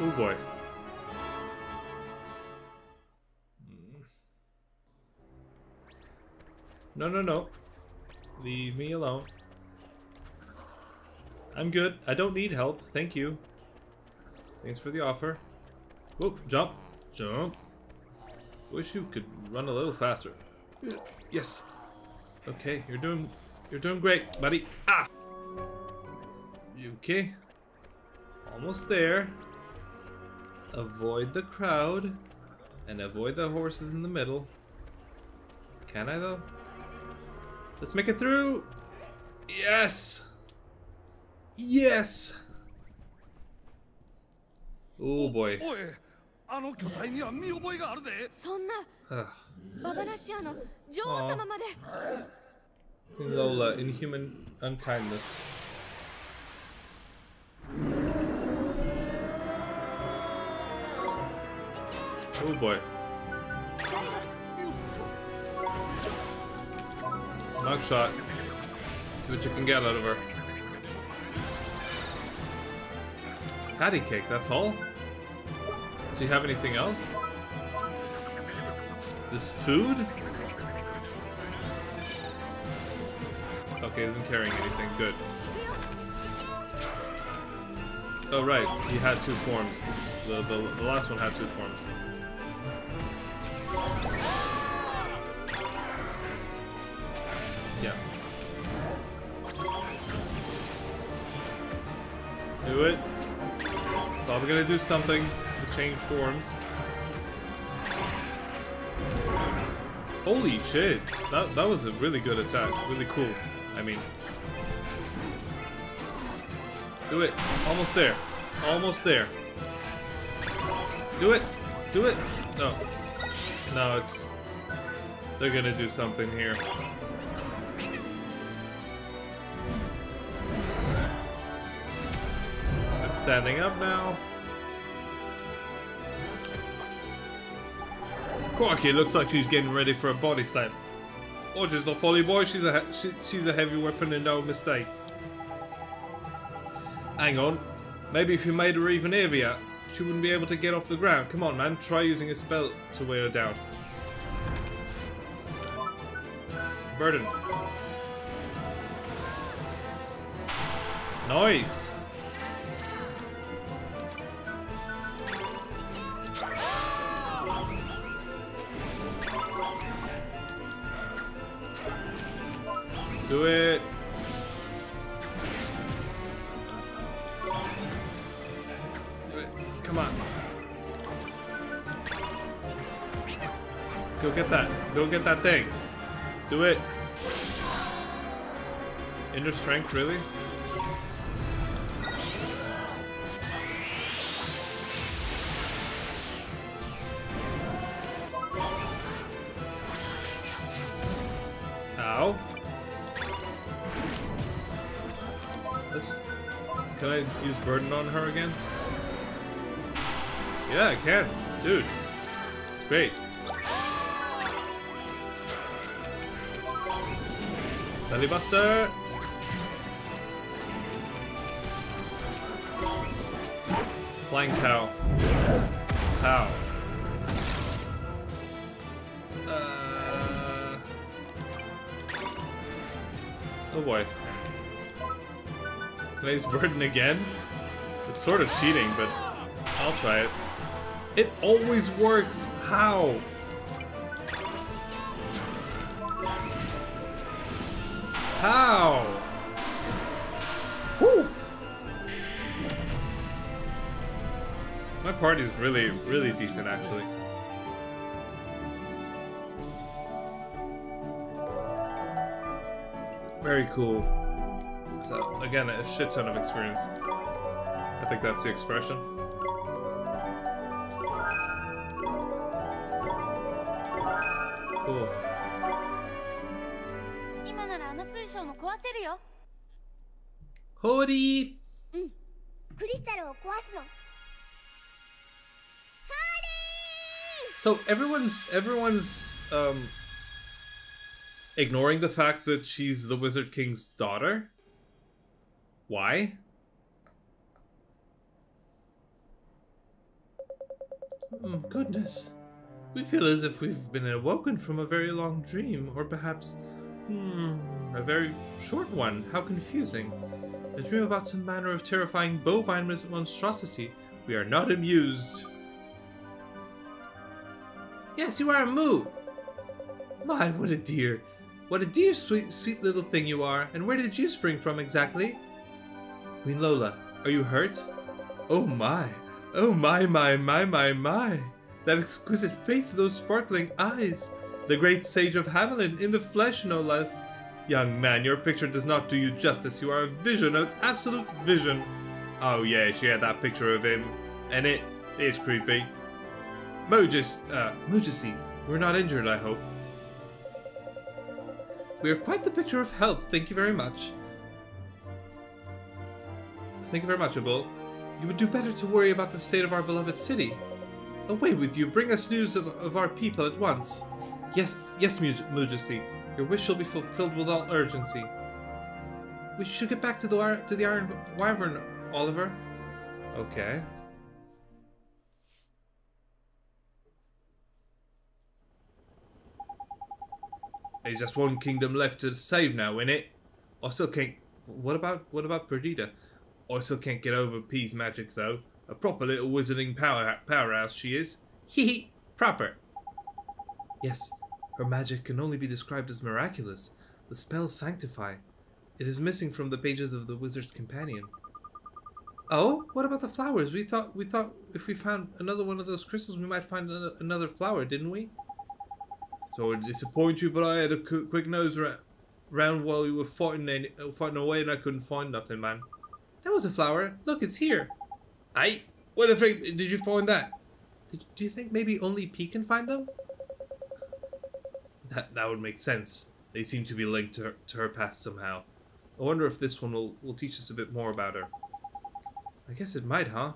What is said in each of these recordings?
Oh boy. Hmm. No, no, no. Leave me alone. I'm good. I don't need help. Thank you. Thanks for the offer. Whoa, jump. Jump. Wish you could run a little faster. Yes. Okay, you're doing you're doing great, buddy. Ah. You okay? Almost there avoid the crowd and avoid the horses in the middle. Can I though? Let's make it through! Yes! Yes! Oh boy. Ugh. Lola, inhuman unkindness. Oh boy. Knock shot. See what you can get out of her. Patty cake, that's all? Does she have anything else? This food? Okay, isn't carrying anything. Good. Oh, right. He had two forms. The, the, the last one had two forms. Do it. Gonna do something to change forms. Holy shit! That, that was a really good attack. Really cool. I mean. Do it. Almost there. Almost there. Do it. Do it. No. No, it's... They're gonna do something here. Standing up now. Crikey, looks like she's getting ready for a body slam. Or just a folly boy, she's a she, she's a heavy weapon and no mistake. Hang on, maybe if you made her even heavier, she wouldn't be able to get off the ground. Come on, man, try using a spell to weigh her down. Burden. Nice. Do it. Do it. Come on. Go get that. Go get that thing. Do it. Inner strength, really? Use burden on her again? Yeah, I can. Dude. It's great. Belly buster! Flying cow. Cow. Uh... Oh boy. Use burden again? It's sort of cheating, but I'll try it. It always works! How? How? Woo! My party's really, really decent, actually. Very cool. So, again, a shit ton of experience. I think that's the expression. Cool. 今ならあの水晶も壊せるよ Hori! クリスタルを壊すの So everyone's everyone's um ignoring the fact that she's the Wizard King's daughter. Why? Mm, goodness. We feel as if we've been awoken from a very long dream, or perhaps, hmm, a very short one. How confusing. A dream about some manner of terrifying bovine monstrosity. We are not amused. Yes, you are a moo! My, what a dear. What a dear, sweet, sweet little thing you are. And where did you spring from exactly? Queen Lola, are you hurt? Oh my. Oh my, my, my, my, my. That exquisite face, those sparkling eyes. The great sage of Hamelin, in the flesh no less. Young man, your picture does not do you justice. You are a vision, an absolute vision. Oh yeah, she had that picture of him. And it is creepy. Mojus, uh, Mojusy, we're not injured, I hope. We are quite the picture of health, thank you very much. Thank you very much, Abul. You would do better to worry about the state of our beloved city. Away with you, bring us news of, of our people at once. Yes, yes, Muj- Mujasi. Your wish shall be fulfilled with all urgency. We should get back to the to the Iron Wyvern, Oliver. Okay. There's just one kingdom left to save now, innit? I still can't. What about what about Perdita? I still can't get over Pea's magic though. A proper little wizarding power powerhouse she is. Hee hee. Proper. Yes, her magic can only be described as miraculous. The spell Sanctify. It is missing from the pages of the Wizard's Companion. Oh, what about the flowers? We thought we thought if we found another one of those crystals, we might find ano- another flower, didn't we? Sorry to disappoint you, but I had a qu- quick nose round while you were fighting uh, fighting away, and I couldn't find nothing, man. That was a flower. Look, it's here. I. Where the frick did you find that? Did, do you think maybe only Pea can find them? That that would make sense. They seem to be linked to her, to her past somehow. I wonder if this one will, will teach us a bit more about her. I guess it might, huh?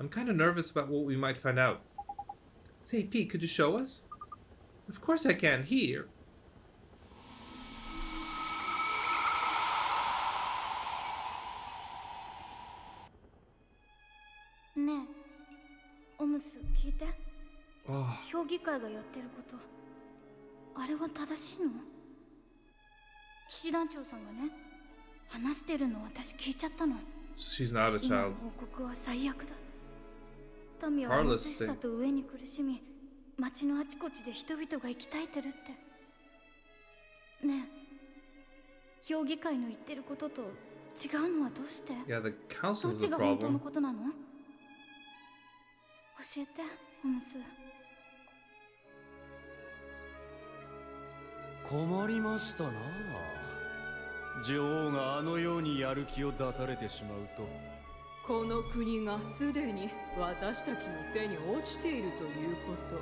I'm kind of nervous about what we might find out. Say, Pea, could you show us? Of course I can. Here. 評議会がやってること。あれは正しいの？騎士団長さんがね話してるの私聞いちゃったの。She's not a child. 報告は最悪だ。民は貧しさと飢えに苦しみ町のあちこちで人々が息絶えてるって。ねえ。評議会の言ってることと違うのはどうして？Yeah, the ど council's っ the ちが本当の problem. ことなの？教えてホムス困りましたな。女王があのようにやる気を出されてしまうと。この国がすでに私たちの手に落ちているということ。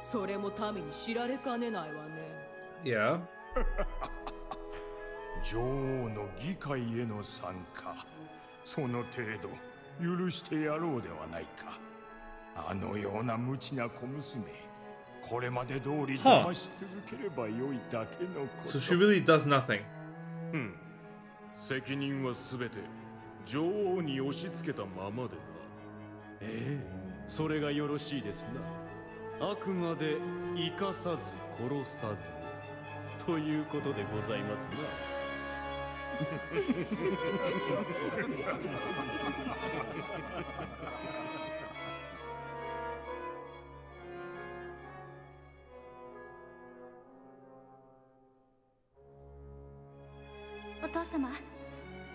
それも民に知られかねないわね。Yeah. 女王の議会への参加。その程度許してやろうではないか。あのような無知な小娘これまで通りはあ。騙し続ければよいだけのこと。So she really does nothing. うん責任は全て女王に押し付けたままでええ。それがよろしいですな。あくまで生かさず殺さず。ということでございますな お父様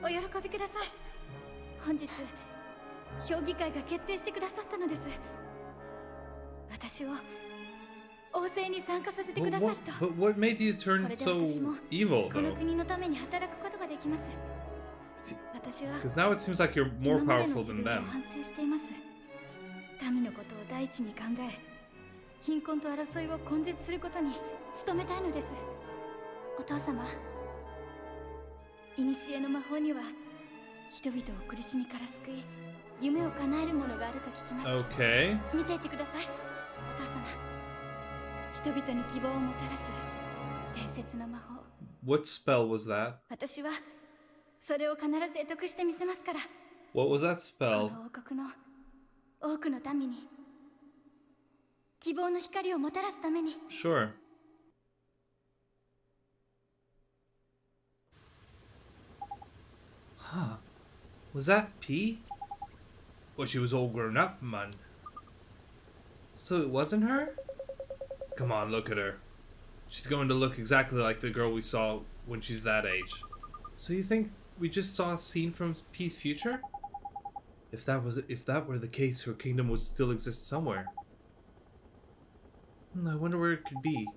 お喜びください。本日評議会が決定してくださったのです。私を王政に参加させてくださ what, ると。But what made you turn so evil, この?国のために働くことができます。It's- 私は Because now it seems like you're more powerful 自 than them. 反省しています。民のことを第一に考え貧困と争いを根絶することに努めたいのです。お父様古の魔法には人々を苦しみから救い夢を叶えるものがあると聞きます Okay. 見ていてくださいお父様人々に希望をもたらす伝説の魔法 What spell was that? 私はそれを必ず得得してみせますから What was that こ spell? の王国の多くの民に希望の光をもたらすために Sure. Huh. Was that Pea? Well, she was all grown up, man. So it wasn't her? Come on, look at her. She's going to look exactly like the girl we saw when she's that age. So you think we just saw a scene from Pea's future? If that was if that were the case, her kingdom would still exist somewhere. Hmm, I wonder where it could be.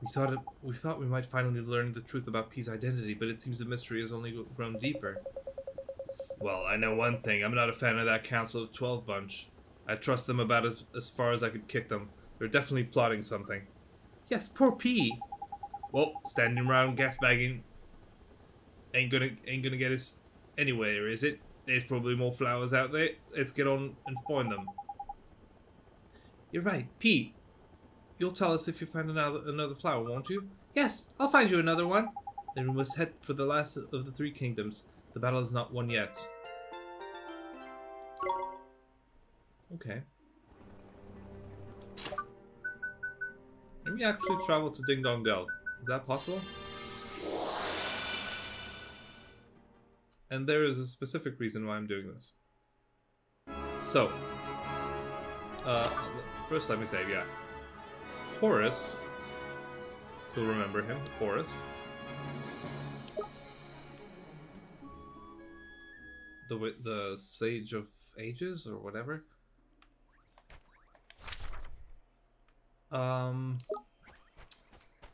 We thought it, we thought we might finally learn the truth about Pea's identity, but it seems the mystery has only grown deeper. Well, I know one thing. I'm not a fan of that Council of Twelve bunch. I trust them about as as far as I could kick them. They're definitely plotting something. Yes, poor Pea. Well, standing around gasbagging ain't gonna ain't gonna get us anywhere, is it? There's probably more flowers out there. Let's get on and find them. You're right, Pete. You'll tell us if you find another another flower, won't you? Yes, I'll find you another one. Then we must head for the last of the three kingdoms. The battle is not won yet. Okay. Let me actually travel to Ding Dong Dell. Is that possible? And there is a specific reason why I'm doing this. So, uh, first let me say, yeah. Horace, you'll remember him, Horace. The, the Sage of Ages, or whatever. Um,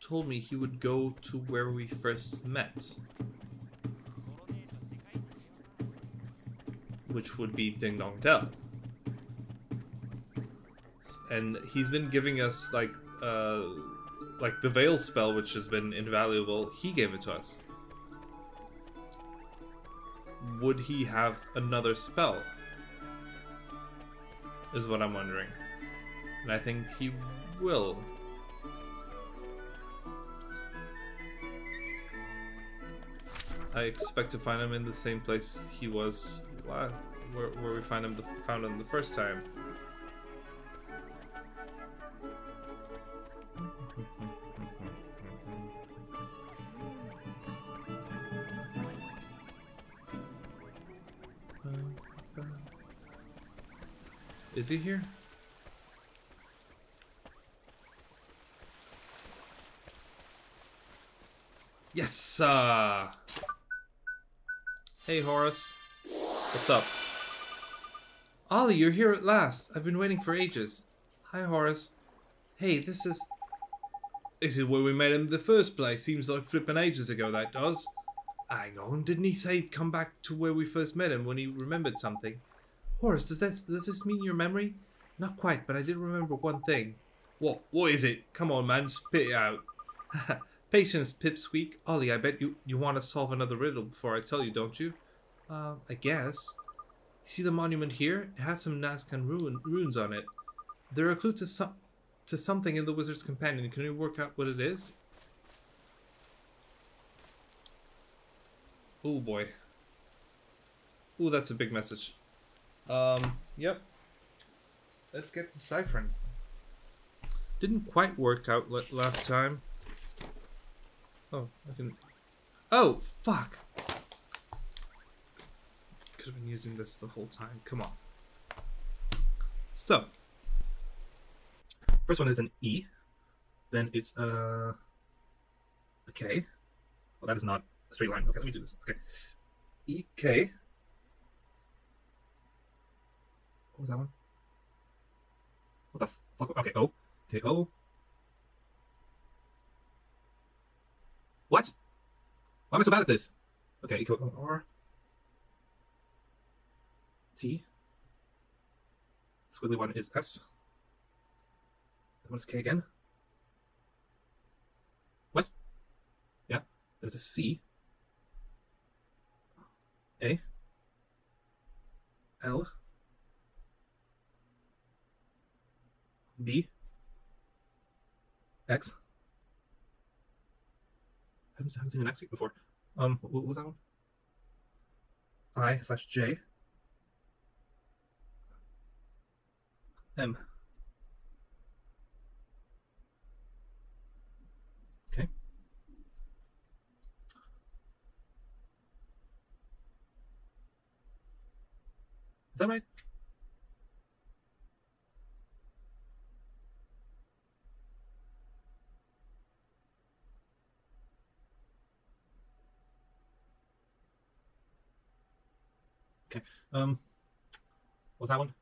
told me he would go to where we first met. Which would be Ding Dong Dell. And he's been giving us like uh like the veil spell which has been invaluable, he gave it to us. Would he have another spell? Is what I'm wondering. And I think he will. I expect to find him in the same place he was where, where we find him the, found him the first time. Is he here? Yes! Uh... Hey, Horace. What's up? Ollie, you're here at last. I've been waiting for ages. Hi, Horace. Hey, this is... This is where we met him in the first place. Seems like flipping ages ago, that does. Hang on, didn't he say come back to where we first met him when he remembered something? Horace, does that does this mean your memory? Not quite, but I did remember one thing. What? What is it? Come on, man, spit it out. Patience, Pipsqueak. Ollie, I bet you, you want to solve another riddle before I tell you, don't you? Uh, I guess. See the monument here? It has some Nazcaan ruin, runes on it. They're a clue to some to something in the Wizard's Companion. Can you work out what it is? Oh boy. Oh, that's a big message. Um, yep. Let's get deciphering. Didn't quite work out la- last time. Oh, I can. Oh, fuck! Could have been using this the whole time. Come on. So, first one is an E. Then it's uh, a K. Well, that is not a straight line. Okay, let me do this. Okay. E K. What was that one? What the fuck? Okay, O. Okay, O. What? Why am I so bad at this? Okay, equal R. T. Squiggly one is S. That one's K again. What? Yeah, there's a C. A. L. B X. I haven't, I haven't seen an X before. Um, what was that one? I slash J M. Okay. Is that right? Okay. Um, what's that one?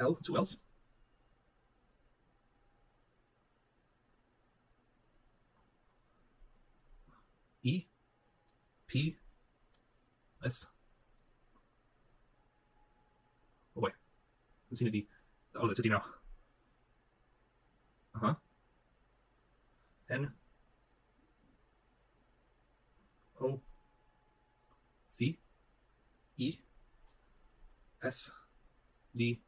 L, two L's. E, P, S. Oh wait, I've seen a D. Oh, that's a D now. Uh huh. N. O. C. E. S. D.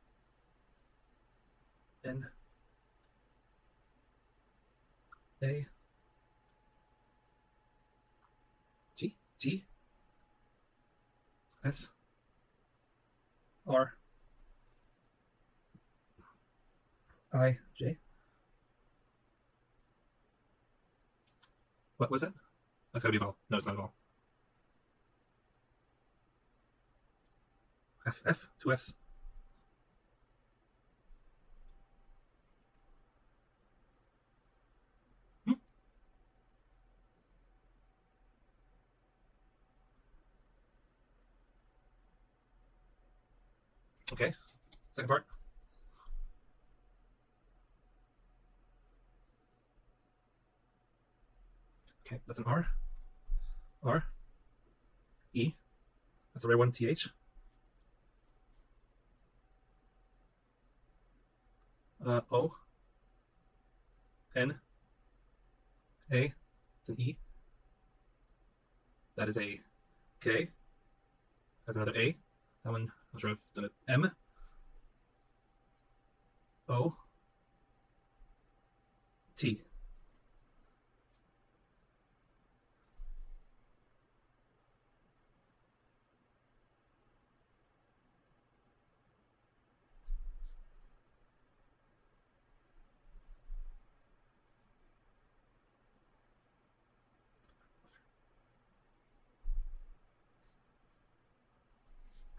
N. A. G. G. S. R. I. J. What was that? That's gotta be a vowel. No, it's not a F. F. Two F's. Hmm? Okay. Second part. Okay, that's an R. R. E. That's a rare one, TH. Uh, O. N. A. It's an E. That is a K. That's another A. That one, I'm sure I've done it. M. O. T.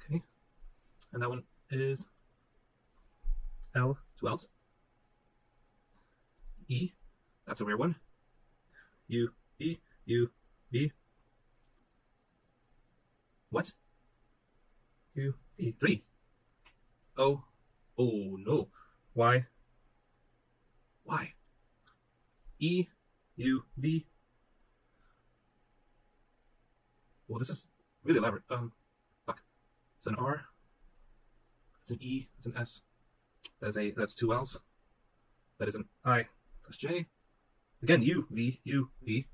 Okay. And that one is L, two. E, that's a weird one. U, E, U, V. What? U, V, three. O, oh no. Y. Y. E, U, V. Well, this is really elaborate. Um, fuck. It's an R. It's an E. It's an S. That is a. That's two L's. That is an I plus J. Again, U V U V.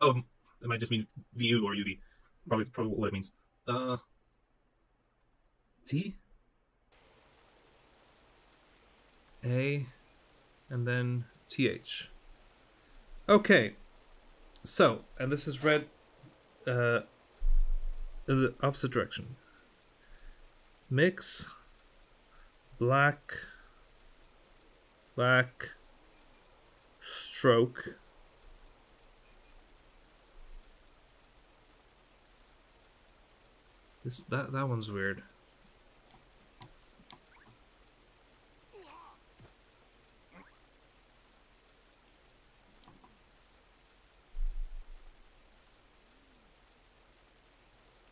Oh, it might just mean VU or UV. Probably, probably what it means. Uh, T. A, and then TH. Okay. So, and this is read uh, in the opposite direction. Mix. Black black stroke. This that that one's weird.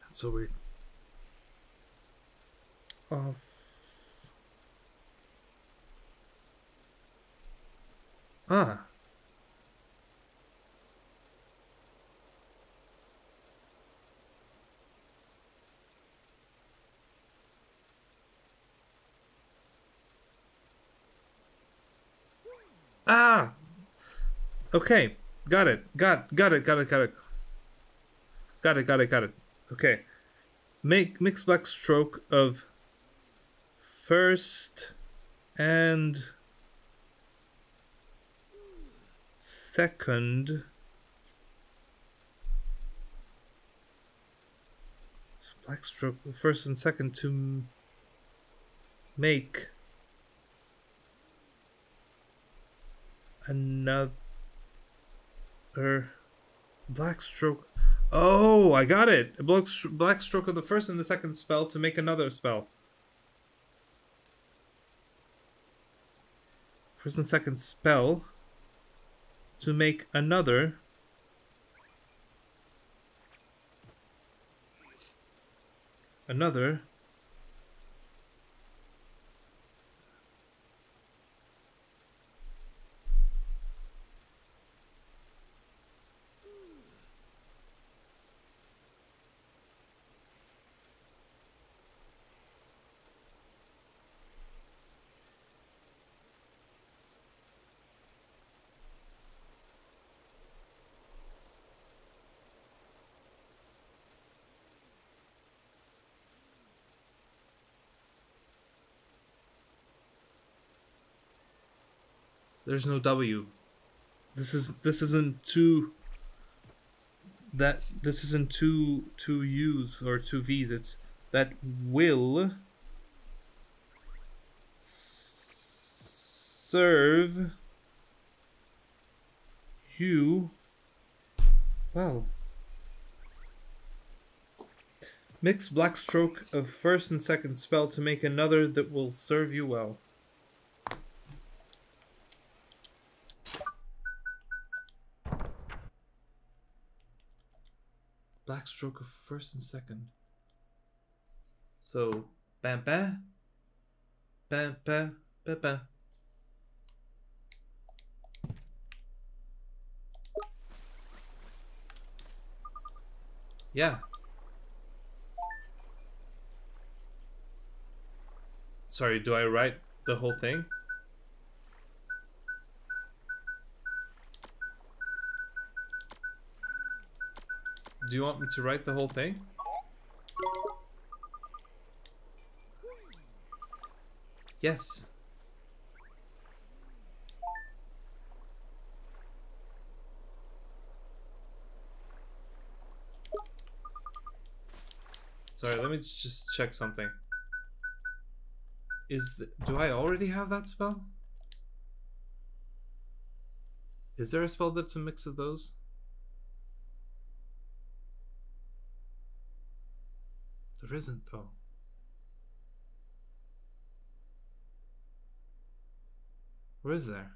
That's so weird off Ah. Ah. Okay. Got it. Got got it. Got it. Got it. Got it. Got it. Got it. Okay. Make mix black stroke of first and second black stroke first and second to make another Black stroke. Oh, I got it. Black stroke of the first and the second spell to make another spell. First and second spell to make another. Another. There's no W. This is this isn't two. That this isn't two two U's or two V's. It's that will serve you well. Mix black stroke of first and second spell to make another that will serve you well. Black stroke of first and second. So, bam bam. Bam bam bam bam. Yeah. Sorry, do I write the whole thing? Do you want me to write the whole thing? Yes. Sorry, let me just check something. Is the, do I already have that spell? Is there a spell that's a mix of those? There isn't though. Or is there?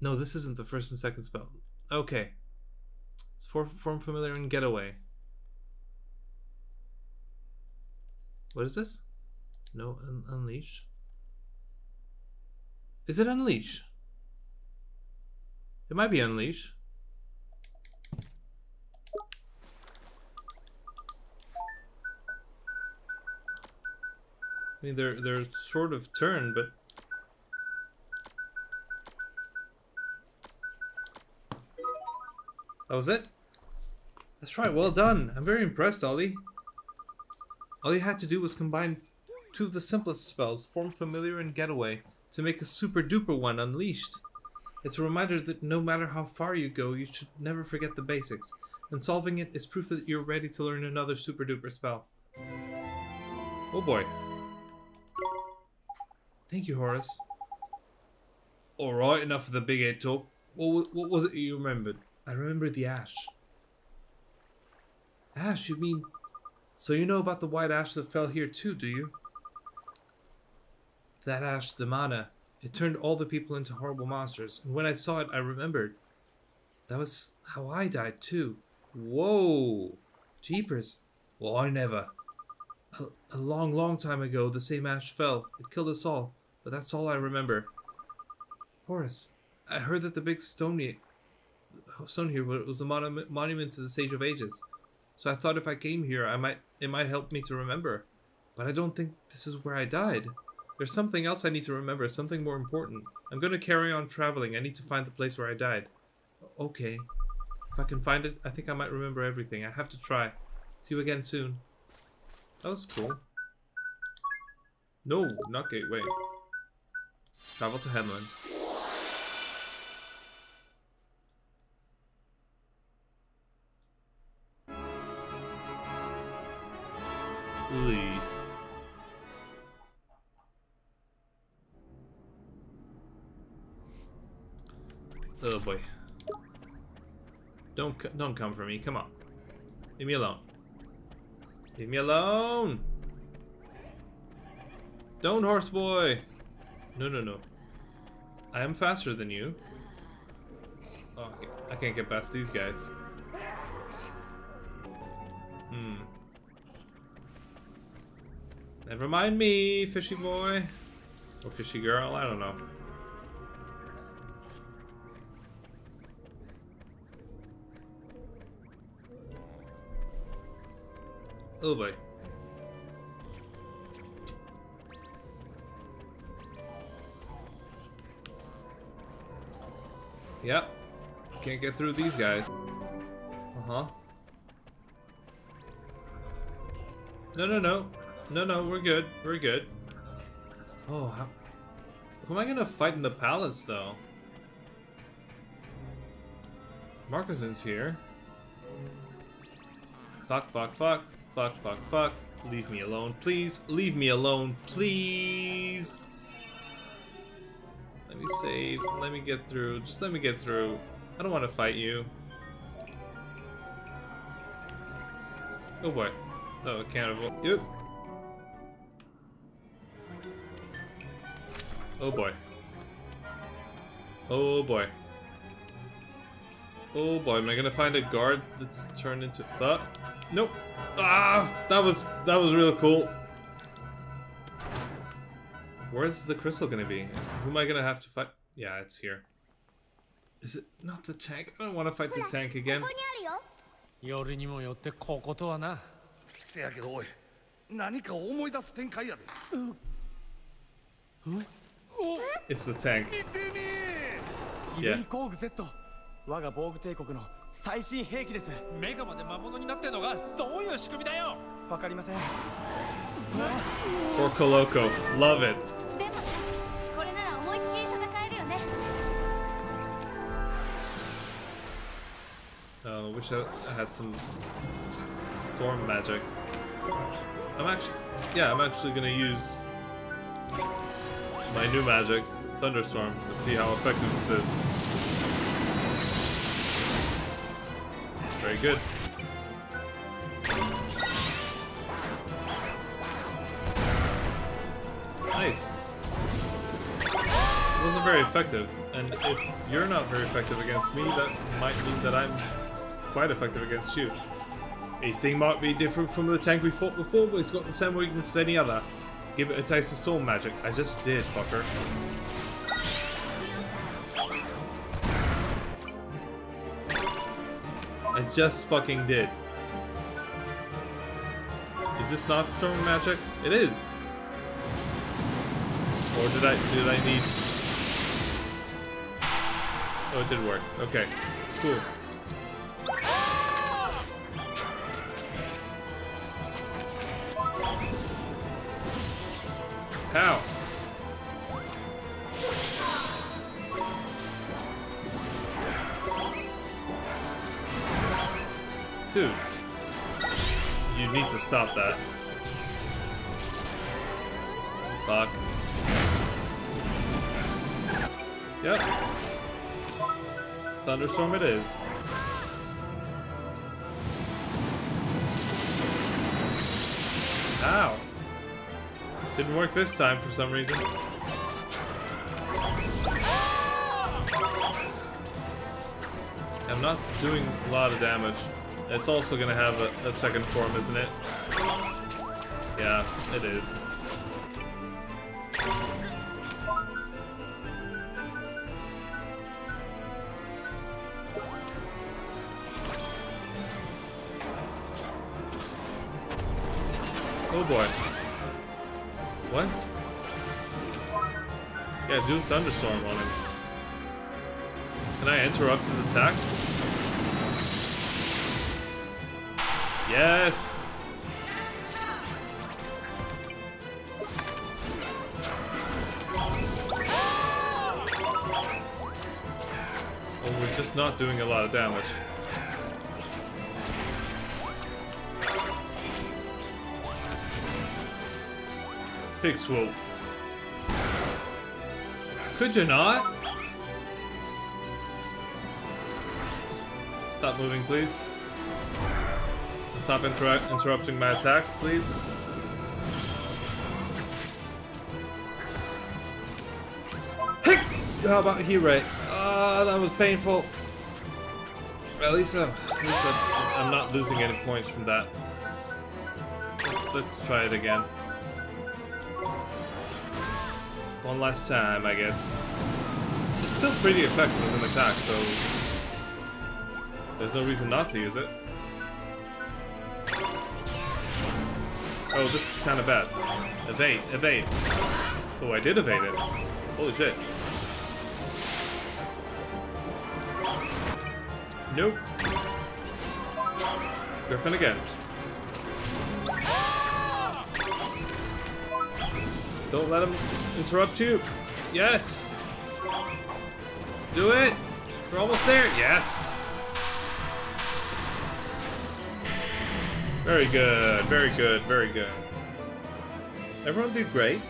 No, this isn't the first and second spell. Okay. It's for form familiar and getaway. What is this? No, un unleash. Is it unleash? It might be unleash. I mean, they're they're sort of turned, but that was it. That's right. Well done. I'm very impressed, Ollie. All you had to do was combine two of the simplest spells, Form Familiar and Getaway, to make a super duper one, Unleashed. It's a reminder that no matter how far you go, you should never forget the basics, and solving it is proof that you're ready to learn another super duper spell. Oh boy. Thank you, Horace. Alright, enough of the big head talk. What, what was it you remembered? I remembered the ash. Ash, you mean... So you know about the white ash that fell here too, do you? That ash, the mana, it turned all the people into horrible monsters, and when I saw it, I remembered. That was how I died, too. Whoa! Jeepers. Well, I never. A, a long, long time ago, the same ash fell. It killed us all, but that's all I remember. Horace, I heard that the big stone here, stone here was a mon monument to the Sage of Ages. So I thought if I came here, I might it might help me to remember. But I don't think this is where I died. There's something else I need to remember, something more important. I'm gonna carry on traveling. I need to find the place where I died. Okay. If I can find it, I think I might remember everything. I have to try. See you again soon. That was cool. No, not Gateway. Travel to Hamelin. Ooh. Don't come for me. Come on. Leave me alone. Leave me alone. Don't, horse boy. No, no, no. I am faster than you. Oh, I can't get past these guys. Hmm. Never mind me, fishy boy. Or fishy girl, I don't know. Oh boy. Yep. Can't get through these guys. Uh-huh. No, no, no. No, no, we're good. We're good. Oh, how... Who am I gonna fight in the palace, though? Marcassin's here. Fuck, fuck, fuck. Fuck, fuck, fuck. Leave me alone, please. Leave me alone, please. Let me save. Let me get through. Just let me get through. I don't want to fight you. Oh boy. Oh, cannibal. Yep. Oh boy. Oh boy. Oh boy, am I gonna find a guard that's turned into fuck? Nope. Ah, that was that was real cool. Where's the crystal gonna be? Who am I gonna have to fight? Yeah, it's here. Is it not the tank? I don't want to fight the tank again. ここにあるよ夜にもよってこことはなせやけどおい何か思い出す展開やで It's the tank. 見てみイ Yeah. ベリ工具 Z 我が防具帝国の 最新兵器ですメガまで魔物になってんのがどういう仕組みだよわかりません Or Coloco. Love it. でもさこれなら思いっきり戦えるよね Uh, wish I, I had some storm magic. I'm actually, yeah, I'm actually gonna use my new magic, Thunderstorm. Let's see how effective this is. Very good. Nice. It wasn't very effective, and if you're not very effective against me, that might mean that I'm quite effective against you. His thing might be different from the tank we fought before, but it's got the same weakness as any other. Give it a taste of storm magic. I just did, fucker. Just fucking did. Is this not storm magic? It is. Or did I did I need Oh it did work. Okay. Cool. How? Stop that. Fuck. Yep. Thunderstorm it is. Ow. Didn't work this time for some reason. I'm not doing a lot of damage. It's also gonna have a, a second form, isn't it? Yeah, it is. Oh boy. What? Yeah, do thunderstorm on him. Can I interrupt his attack? Yes! Just not doing a lot of damage. Big swoop. Could you not? Stop moving, please. Stop inter interrupting my attacks, please. How about Hirai? Ah, that was painful. At least, uh, at least uh, I'm not losing any points from that. Let's, let's try it again. One last time, I guess. It's still pretty effective as an attack, so there's no reason not to use it. Oh, this is kind of bad. Evade, evade. Oh, I did evade it. Holy shit. Nope. Griffin again. Don't let him interrupt you. Yes. Do it. We're almost there. Yes. Very good. Very good. Very good. Everyone did great.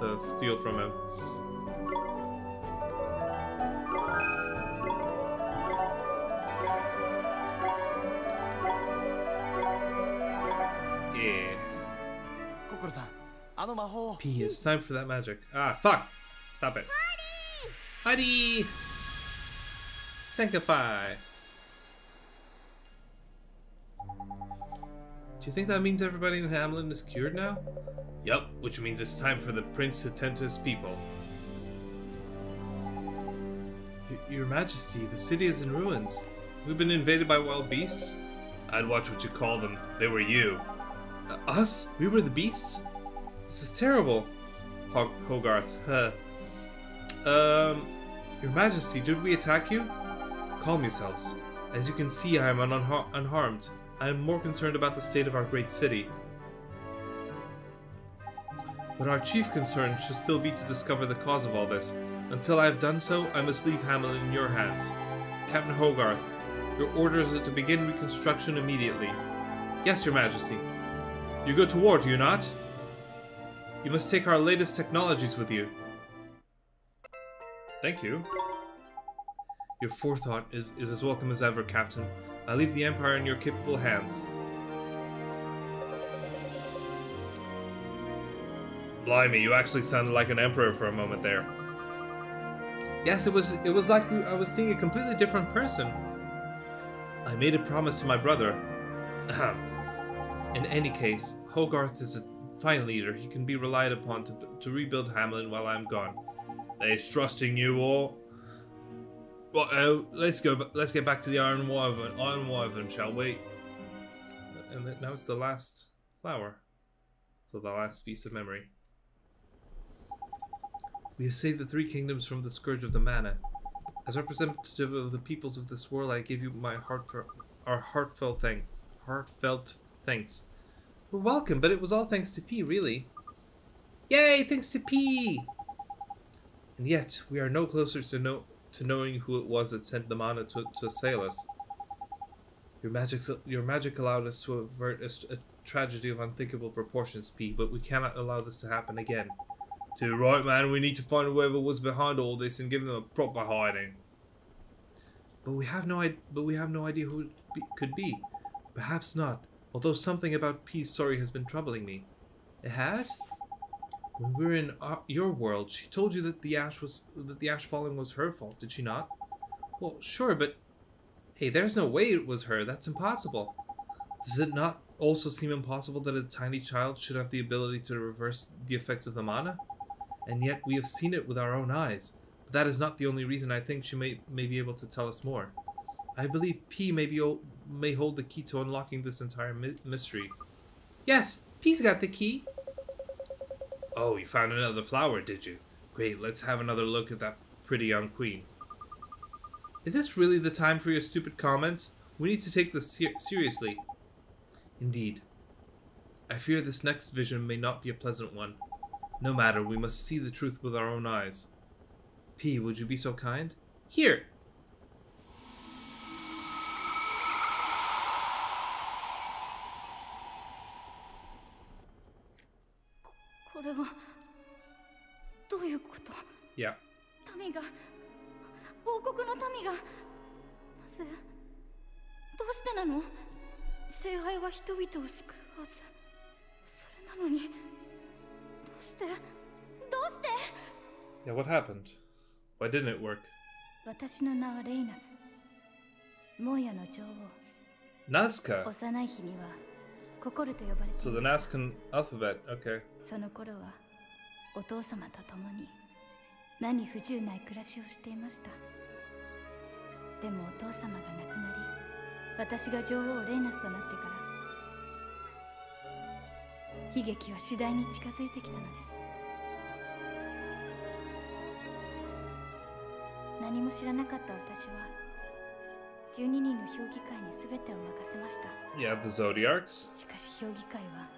to steal from him. Yeah. Pea, it's time for that magic. Ah, fuck! Stop it. Party! Party! Sanctify! You think that means everybody in Hamelin is cured now? Yup, which means it's time for the prince to tend to his people. Y- Your Majesty, the city is in ruins. We've been invaded by wild beasts? I'd watch what you call them. They were you. Uh, us? We were the beasts? This is terrible. Hog- Hogarth. Huh. Um, Your Majesty, did we attack you? Calm yourselves. As you can see, I am unha- unharmed. I am more concerned about the state of our great city. But our chief concern should still be to discover the cause of all this. Until I have done so, I must leave Hamelin in your hands. Captain Hogarth, your orders are to begin reconstruction immediately. Yes, Your Majesty. You go to war, do you not? You must take our latest technologies with you. Thank you. Your forethought is, is as welcome as ever, Captain. I leave the Empire in your capable hands. Blimey, you actually sounded like an emperor for a moment there. Yes, it was it was like I was seeing a completely different person. I made a promise to my brother. In any case, Hogarth is a fine leader. He can be relied upon to, to rebuild Hamelin while I'm gone. He's trusting you all. Well, uh, let's go. Let's get back to the Iron Wyvern. Iron Wyvern, shall we? And now it's the last flower. So the last piece of memory. We have saved the three kingdoms from the scourge of the mana. As representative of the peoples of this world, I give you my heartfelt, our heartfelt thanks. Heartfelt thanks. We're welcome, but it was all thanks to Pea, really. Yay! Thanks to Pea. And yet, we are no closer to know to knowing who it was that sent the mana to, to assail us. Your magic, your magic allowed us to avert a tragedy of unthinkable proportions, Pea, but we cannot allow this to happen again. Too right, man. We need to find whoever was behind all this and give them a proper hiding. But we have no, but we have no idea who it be, could be. Perhaps not. Although something about Pea's story has been troubling me. It has. When we were in our, your world, she told you that the ash was that the ash falling was her fault. Did she not? Well, sure, but hey, there's no way it was her. That's impossible. Does it not also seem impossible that a tiny child should have the ability to reverse the effects of the mana? And yet we have seen it with our own eyes. But that is not the only reason I think she may may be able to tell us more. I believe Pea may be may hold the key to unlocking this entire my- mystery. Yes, Pea's got the key. Oh, you found another flower, did you? Great, let's have another look at that pretty young queen. Is this really the time for your stupid comments? We need to take this ser- seriously. Indeed. I fear this next vision may not be a pleasant one. No matter, we must see the truth with our own eyes. Pea, would you be so kind? Here! 糸を救うはずそれなのにどうしてどうして Yeah, what happened? Why didn't it work? 私の名はレイナス。モーヤの女王。ナスカ幼い日には、心と呼ばれていました。So the Nazcaan alphabet, okay. その頃は、お父様と共に、何不自由ない暮らしをしていました。でもお父様が亡くなり、私が女王レイナスとなってから、悲劇は次第に近づいてきたのです。何も知らなかった私は12人の評議会に全てを任せました。Yeah, the Zodiacs? しかし評議会は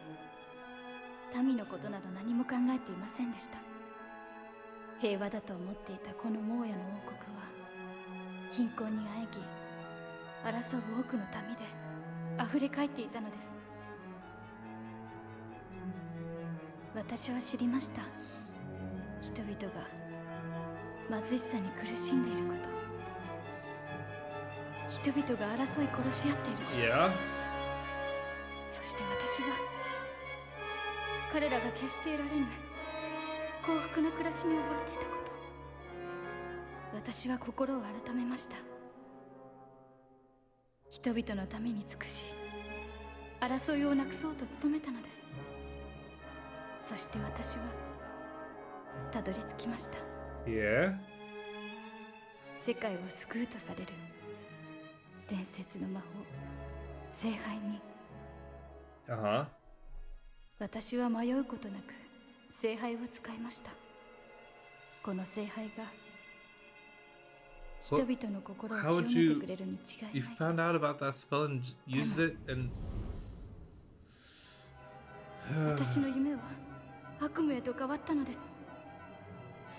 民のことなど何も考えていませんでした。平和だと思っていたこのモーヤの王国は貧困にあえぎ争う多くの民で溢れ返っていたのです私は知りました。人々が貧しさに苦しんでいること。人々が争い殺し合っている。Yeah. そして私は彼らが決して得られぬ幸福な暮らしに溺れていたこと。私は心を改めました。人々のために尽くし争いをなくそうと努めたのですそして私はたどり着きました Yeah? 世界を救うとされる伝説の魔法聖杯に Uh huh. 私は迷うことなく聖杯を使いましたこの聖杯が人々の心を清めて you? くれるに違 You いない found out about that spell and used it, and 私の夢は悪夢へと変わったのです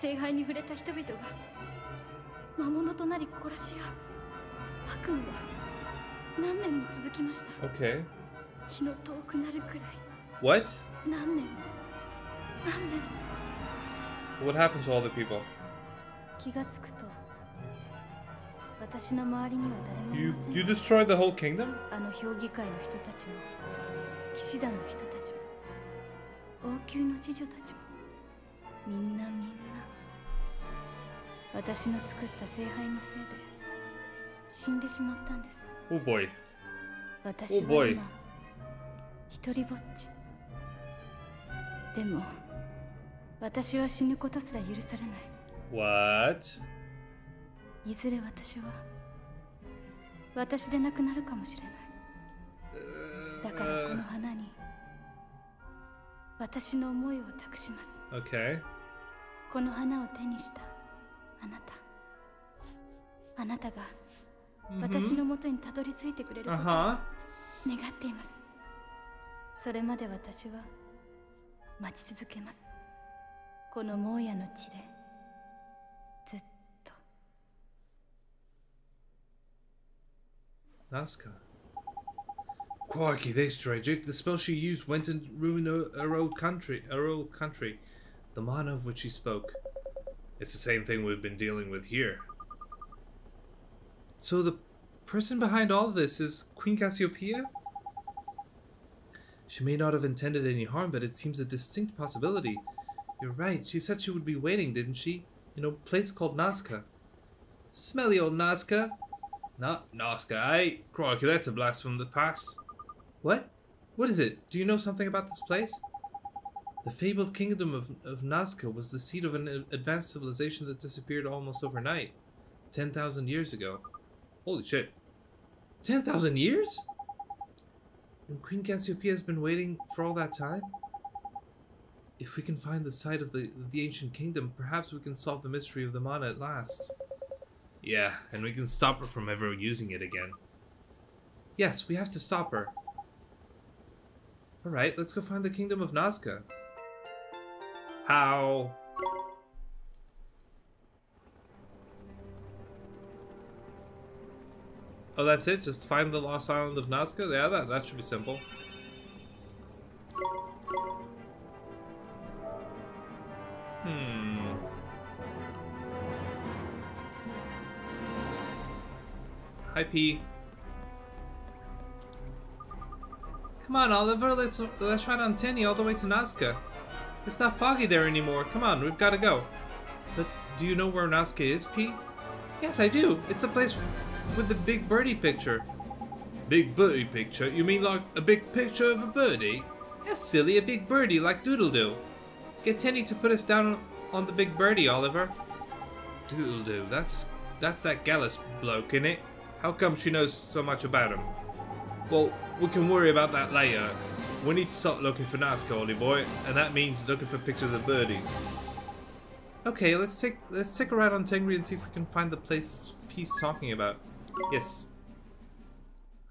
聖杯に触れた人々が魔物となり殺し合う悪夢は何年も続きました okay. 気の遠くなるくらい What? 何年も何年も So what happened to all the people? 気がつくと私の周りには誰もい You ません you destroyed the whole kingdom? あの評議会の人たちも騎士団の人たちも王宮の侍女たちも。みんなみんな。私の作った聖杯のせいで死んでしまったんです。Oh boy. 私 Oh は今一人ぼっち。でも私は死ぬことすら許されない。What? いずれ私は私でなくなるかもしれない。だからこの花に私の思いを託します Okay. この花を手にしたあなたあなたが私のもとにたどり着いてくれるこ Uh とを.願っていますそれまで私は待ち続けますこのモーヤの地でずっと. Crikey, this tragic. The spell she used went and ruined her, old country. Her old country, the mana of which she spoke. It's the same thing we've been dealing with here. So the person behind all this is Queen Cassiopeia. She may not have intended any harm, but it seems a distinct possibility. You're right. She said she would be waiting, didn't she? In a place called Nazcaa. Smelly old Nazcaa. Not Nazcaa, eh? Crikey, that's a blast from the past. What? What is it? Do you know something about this place? The fabled kingdom of, of Nazcaa was the seat of an advanced civilization that disappeared almost overnight. 10,000 years ago. Holy shit. 10,000 years? And Queen Cassiopeia has been waiting for all that time? If we can find the site of the, of the ancient kingdom, perhaps we can solve the mystery of the mana at last. Yeah, and we can stop her from ever using it again. Yes, we have to stop her. Alright, let's go find the Kingdom of Nazcaa. How? Oh, that's it? Just find the Lost Island of Nazcaa? Yeah, that, that should be simple. Hmm. Hi, Pea. Come on, Oliver. Let's let's ride on Tenny all the way to Nazcaa. It's not foggy there anymore. Come on, we've got to go. But do you know where Nazcaa is, Pete? Yes, I do. It's the place with the big birdie picture. Big birdie picture? You mean like a big picture of a birdie? Yes, silly, a big birdie like Doodle Doo. Get Tenny to put us down on the big birdie, Oliver. Doodle Doo, that's that's that Gallus bloke, innit? How come she knows so much about him? Well, we can worry about that later. We need to start looking for Nazcaa, Ollie boy, and that means looking for pictures of birdies. Okay, let's take let's take a ride on Tengri and see if we can find the place he's talking about. Yes.